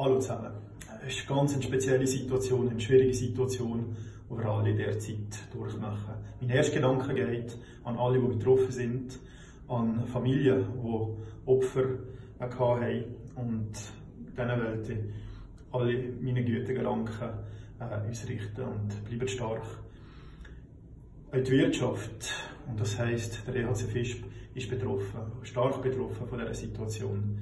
Hallo zusammen. Es ist eine ganz spezielle Situation, eine schwierige Situation, die wir alle derzeit durchmachen. Mein erster Gedanke geht an alle, die betroffen sind, an Familien, die Opfer hatten und denen wollte ich alle meine guten Gedanken äh, uns richten und bleiben stark. Auch die Wirtschaft, und das heisst, der EHC Fisch ist betroffen, stark betroffen von dieser Situation.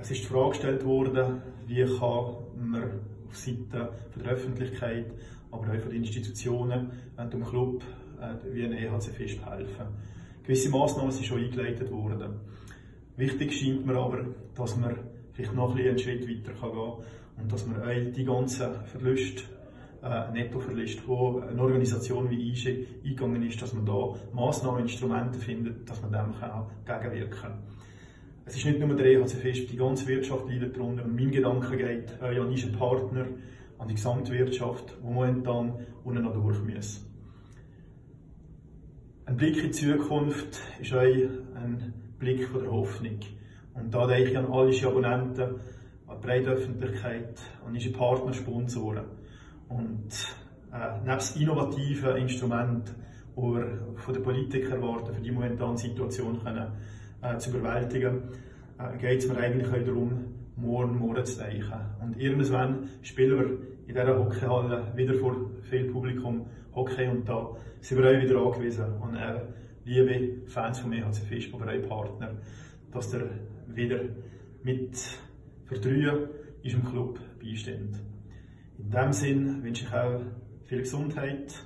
Es ist die Frage gestellt worden, wie kann man auf Seite der Öffentlichkeit, aber auch von den Institutionen und dem Club äh, wie ein EHC Fisch helfen. Gewisse Massnahmen sind schon eingeleitet worden. Wichtig scheint mir aber, dass man vielleicht noch ein einen Schritt weiter gehen kann und dass man auch die ganzen Verluste, äh, Nettoverluste, wo eine Organisation wie IGE eingegangen ist, dass man da Massnahmen, Instrumente findet, dass man dem kann gegenwirken kann. Es ist nicht nur der EHC Fest, die ganze Wirtschaft leidet darunter. Und mein Gedanke geht äh, an unseren Partner, an die Gesamtwirtschaft, die momentan unten noch durch müssen. Ein Blick in die Zukunft ist ein Blick der Hoffnung. Und da denke ich an alle Abonnenten, an die breite Öffentlichkeit, an unsere Partner, Sponsoren. Und äh, nebst innovativen Instrumenten, die wir von den Politikern erwarten, für die momentane Situation können, äh, zu überwältigen, äh, geht es mir eigentlich auch darum, morgen, morgen zu denken. Und irgendwann spielen wir in dieser Hockeyhalle wieder vor viel Publikum Hockey und da sind wir auch wieder angewiesen an äh, liebe Fans von mir, EHC Fisch, aber auch Partner, dass der wieder mit Verdrehen in unserem Club beisteht. In diesem Sinn wünsche ich auch viel Gesundheit,